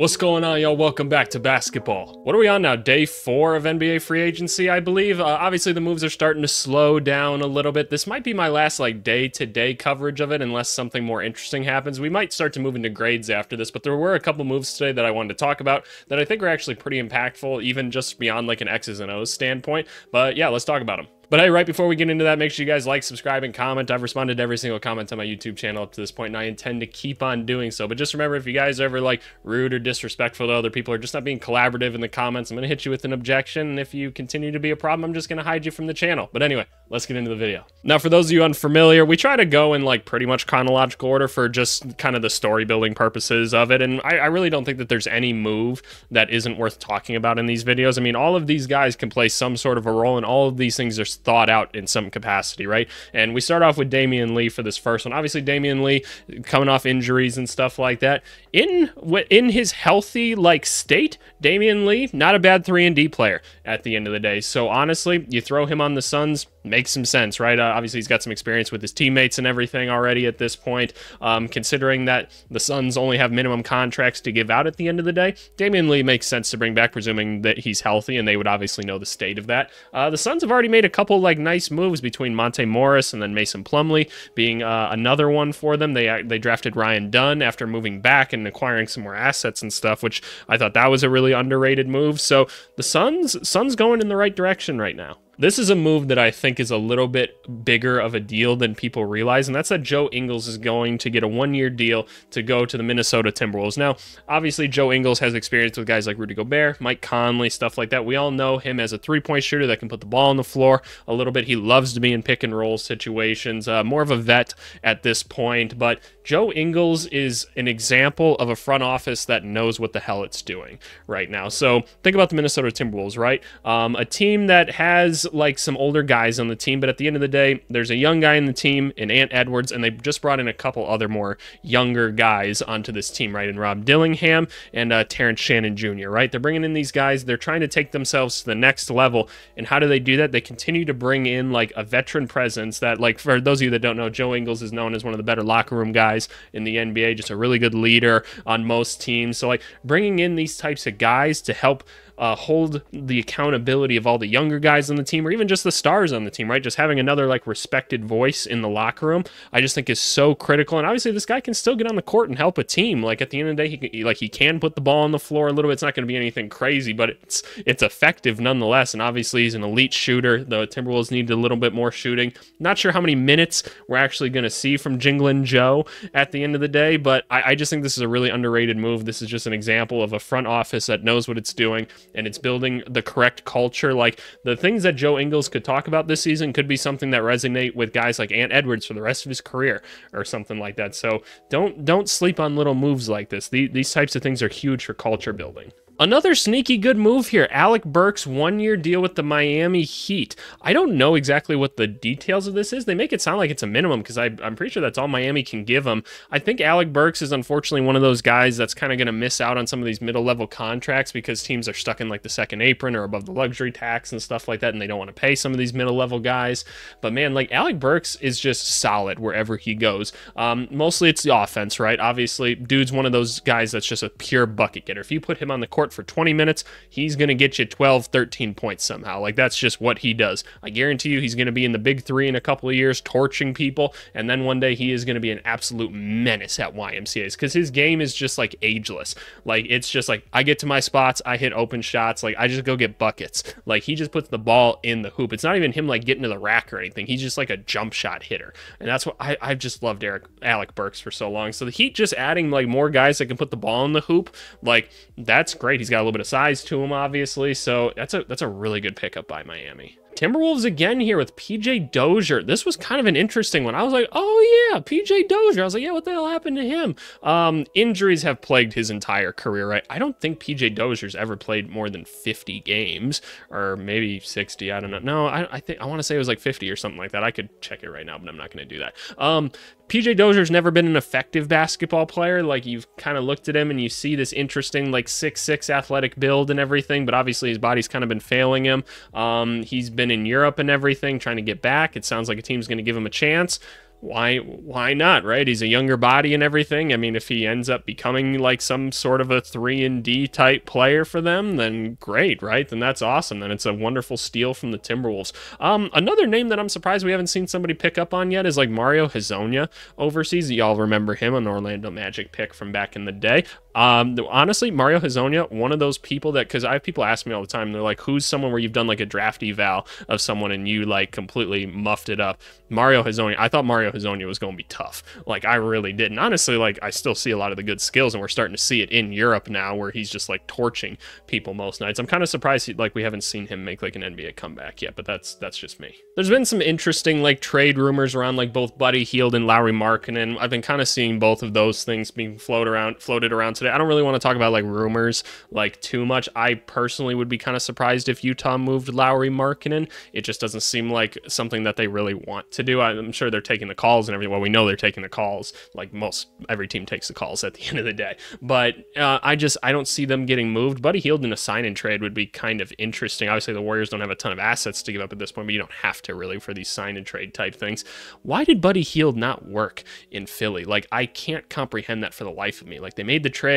What's going on, y'all? Welcome back to basketball. What are we on now? Day four of NBA free agency, I believe. Uh, obviously, the moves are starting to slow down a little bit. This might be my last like day-to-day coverage of it, unless something more interesting happens. We might start to move into grades after this, but there were a couple moves today that I wanted to talk about that I think are actually pretty impactful, even just beyond like an X's and O's standpoint. But yeah, let's talk about them. But hey, right before we get into that, make sure you guys like, subscribe, and comment. I've responded to every single comment on my YouTube channel up to this point, and I intend to keep on doing so. But just remember, if you guys are ever like rude or disrespectful to other people or just not being collaborative in the comments, I'm going to hit you with an objection. And if you continue to be a problem, I'm just going to hide you from the channel. But anyway, let's get into the video. Now, for those of you unfamiliar, we try to go in like pretty much chronological order for just kind of the story building purposes of it. And I, I really don't think that there's any move that isn't worth talking about in these videos. I mean, all of these guys can play some sort of a role, and all of these things are thought out in some capacity, right? And we start off with Damion Lee for this first one. Obviously, Damion Lee coming off injuries and stuff like that. In in his healthy like state, Damion Lee not a bad three and D player at the end of the day. So honestly, you throw him on the Suns makes some sense, right? Uh, obviously, he's got some experience with his teammates and everything already at this point. Um, considering that the Suns only have minimum contracts to give out at the end of the day, Damion Lee makes sense to bring back, presuming that he's healthy, and they would obviously know the state of that. Uh, the Suns have already made a couple like nice moves between Monte Morris and then Mason Plumlee being uh, another one for them. They they drafted Ryan Dunn after moving back and acquiring some more assets and stuff, which I thought that was a really underrated move. So the Suns Suns going in the right direction right now. This is a move that I think is a little bit bigger of a deal than people realize, and that's that Joe Ingles is going to get a one year deal to go to the Minnesota Timberwolves. Now, obviously, Joe Ingles has experience with guys like Rudy Gobert, Mike Conley, stuff like that. We all know him as a three point shooter that can put the ball on the floor a little bit. He loves to be in pick and roll situations, uh, more of a vet at this point, but Joe Ingles is an example of a front office that knows what the hell it's doing right now. So think about the Minnesota Timberwolves, right? Um, a team that has like some older guys on the team, but at the end of the day, there's a young guy in the team in Ant Edwards, and they just brought in a couple other more younger guys onto this team, right? And Rob Dillingham and uh, Terrence Shannon Jr., right? They're bringing in these guys. They're trying to take themselves to the next level. And how do they do that? They continue to bring in like a veteran presence that, like, for those of you that don't know, Joe Ingles is known as one of the better locker room guys in the NBA, just a really good leader on most teams. So, like, bringing in these types of guys to help uh, hold the accountability of all the younger guys on the team or even just the stars on the team, right? Just having another like respected voice in the locker room, I just think is so critical. And obviously, this guy can still get on the court and help a team. Like at the end of the day, he can, like he can put the ball on the floor a little bit. It's not going to be anything crazy, but it's it's effective nonetheless. And obviously, he's an elite shooter. The Timberwolves need a little bit more shooting. Not sure how many minutes we're actually going to see from Jinglin Joe at the end of the day, but I, I just think this is a really underrated move. This is just an example of a front office that knows what it's doing and it's building the correct culture. Like the things that Joe Ingles could talk about this season could be something that resonate with guys like Ant Edwards for the rest of his career or something like that. So don't don't sleep on little moves like this. These, these types of things are huge for culture building. Another sneaky good move here. Alec Burks one year deal with the Miami Heat. I don't know exactly what the details of this is. They make it sound like it's a minimum because I'm pretty sure that's all Miami can give him. I think Alec Burks is unfortunately one of those guys that's kind of going to miss out on some of these middle level contracts because teams are stuck in like the second apron or above the luxury tax and stuff like that, and they don't want to pay some of these middle level guys. But man, like Alec Burks is just solid wherever he goes. Um, mostly it's the offense, right? Obviously, dude's one of those guys that's just a pure bucket getter. If you put him on the court for 20 minutes, he's going to get you 12, 13 points somehow. Like that's just what he does. I guarantee you he's going to be in the big three in a couple of years, torching people. And then one day he is going to be an absolute menace at YMCA's because his game is just like ageless. Like it's just like I get to my spots, I hit open shots, like I just go get buckets. Like he just puts the ball in the hoop. It's not even him like getting to the rack or anything. He's just like a jump shot hitter. And that's what I, I've just loved Eric Alec Burks for so long. So the Heat just adding like more guys that can put the ball in the hoop, like that's great. He's got a little bit of size to him, obviously. So that's a that's a really good pickup by Miami. Timberwolves again here with PJ Dozier. This was kind of an interesting one. I was like, oh yeah, PJ Dozier. I was like, yeah, what the hell happened to him? Um, injuries have plagued his entire career, right? I don't think PJ Dozier's ever played more than 50 games, or maybe 60. I don't know. No, I, I think I want to say it was like 50 or something like that. I could check it right now, but I'm not going to do that. Um, PJ Dozier's never been an effective basketball player. Like you've kind of looked at him and you see this interesting like six six athletic build and everything, but obviously his body's kind of been failing him. Um, he's been in Europe and everything, trying to get back. It sounds like a team's going to give him a chance. Why why not right? He's a younger body and everything. I mean if he ends up becoming like some sort of a 3 and d type player for them then great right? Then that's awesome. Then it's a wonderful steal from the timberwolves. Um another name that i'm surprised we haven't seen somebody pick up on yet is like mario Hezonja overseas. Y'all remember him an orlando magic pick from back in the day um, honestly, Mario Hezonja, one of those people that because I have people ask me all the time, they're like, "Who's someone where you've done like a draft eval of someone and you like completely muffed it up?" Mario Hezonja, I thought Mario Hezonja was going to be tough. Like I really didn't. honestly, like I still see a lot of the good skills, and we're starting to see it in Europe now, where he's just like torching people most nights. I'm kind of surprised, he, like we haven't seen him make like an NBA comeback yet, but that's that's just me. There's been some interesting like trade rumors around like both Buddy Hield and Lauri Markkanen. I've been kind of seeing both of those things being floated around, floated around today. I don't really want to talk about like rumors like too much. I personally would be kind of surprised if Utah moved Lauri Markkanen. It just doesn't seem like something that they really want to do. I'm sure they're taking the calls and everything. Well, we know they're taking the calls. Like most every team takes the calls at the end of the day. But uh, I just I don't see them getting moved. Buddy Hield in a sign and trade would be kind of interesting. Obviously, the Warriors don't have a ton of assets to give up at this point, but you don't have to really for these sign and trade type things. Why did Buddy Hield not work in Philly? Like I can't comprehend that for the life of me. Like they made the trade,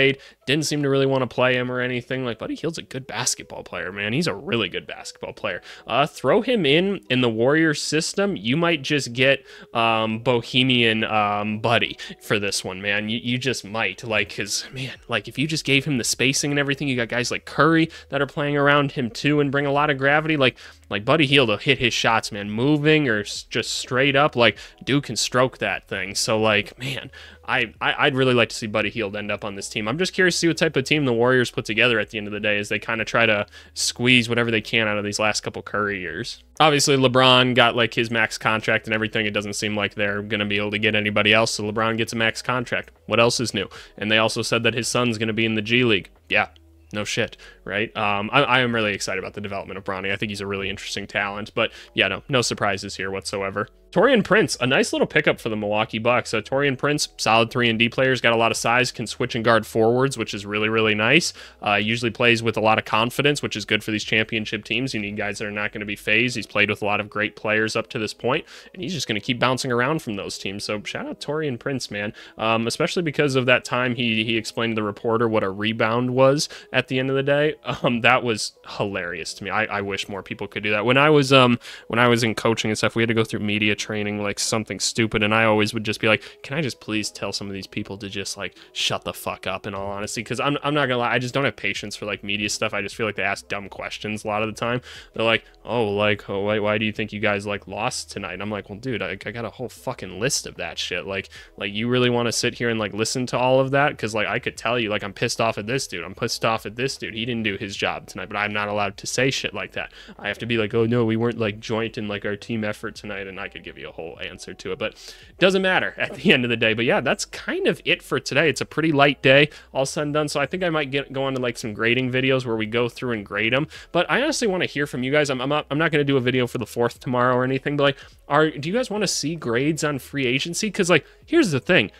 didn't seem to really want to play him or anything. Like Buddy Hield's a good basketball player, man. He's a really good basketball player. Uh, throw him in in the Warriors system. You might just get um, Bahamian um, Buddy for this one, man. You, you just might like his man. Like if you just gave him the spacing and everything, you got guys like Curry that are playing around him too and bring a lot of gravity. Like like Buddy Hield will hit his shots, man, moving or just straight up. Like dude can stroke that thing. So like man, I, I would really like to see Buddy Hield end up on this team. I'm just curious to see what type of team the Warriors put together at the end of the day as they kind of try to squeeze whatever they can out of these last couple Curry years. Obviously, LeBron got like his max contract and everything. It doesn't seem like they're going to be able to get anybody else. So LeBron gets a max contract. What else is new? And they also said that his son's going to be in the G League. Yeah, no shit, right? Um, I, I, am really excited about the development of Bronny. I think he's a really interesting talent, but yeah, no, no surprises here whatsoever. Taurean Prince, a nice little pickup for the Milwaukee Bucks. Uh, Taurean Prince, solid 3 and D players, got a lot of size, can switch and guard forwards, which is really, really nice. Uh, usually plays with a lot of confidence, which is good for these championship teams. You need guys that are not going to be phased. He's played with a lot of great players up to this point, and he's just going to keep bouncing around from those teams. So shout out Taurean Prince, man. Um, especially because of that time he, he explained to the reporter what a rebound was at the end of the day. Um, that was hilarious to me. I, I wish more people could do that. When I was um when I was in coaching and stuff, we had to go through media training like something stupid and I always would just be like, "Can I just please tell some of these people to just like shut the fuck up in all honesty?" cuz I'm I'm not to lie, I just don't have patience for like media stuff. I just feel like they ask dumb questions a lot of the time. They're like, "Oh, like oh, why, why do you think you guys like lost tonight?" And I'm like, "Well, dude, I, I got a whole fucking list of that shit. Like like you really want to sit here and like listen to all of that cuz like I could tell you like I'm pissed off at this dude. I'm pissed off at this dude. He didn't do his job tonight, but I'm not allowed to say shit like that. I have to be like, "Oh no, we weren't like joint in like our team effort tonight." And I could give you a whole answer to it, but doesn't matter at the end of the day. But yeah, that's kind of it for today. It's a pretty light day, all said and done. So I think I might get go on to like some grading videos where we go through and grade them. But I honestly want to hear from you guys. I'm, I'm not I'm not going to do a video for the fourth tomorrow or anything. But like, are do you guys want to see grades on free agency? Because like, here's the thing.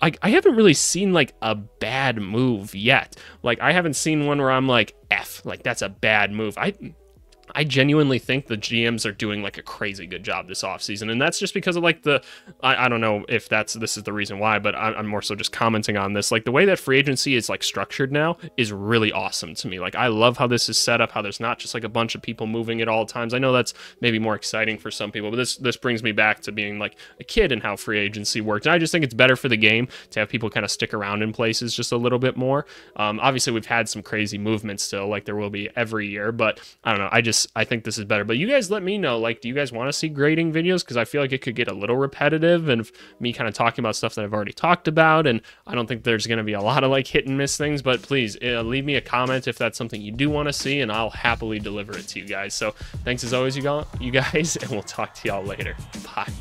I, I haven't really seen like a bad move yet. Like I haven't seen one where I'm like F, like that's a bad move. I I genuinely think the GMs are doing like a crazy good job this offseason. And that's just because of like the, I, I don't know if that's, this is the reason why, but I, I'm more so just commenting on this. Like the way that free agency is like structured now is really awesome to me. Like I love how this is set up, how there's not just like a bunch of people moving at all times. I know that's maybe more exciting for some people, but this, this brings me back to being like a kid and how free agency worked. And I just think it's better for the game to have people kind of stick around in places just a little bit more. Um, obviously we've had some crazy movements still, like there will be every year, but I don't know. I just, I think this is better. But you guys let me know. Like, do you guys want to see grading videos? Because I feel like it could get a little repetitive and me kind of talking about stuff that I've already talked about. And I don't think there's going to be a lot of like hit and miss things. But please uh, leave me a comment if that's something you do want to see, and I'll happily deliver it to you guys. So thanks as always, you guys, and we'll talk to y'all later. Bye.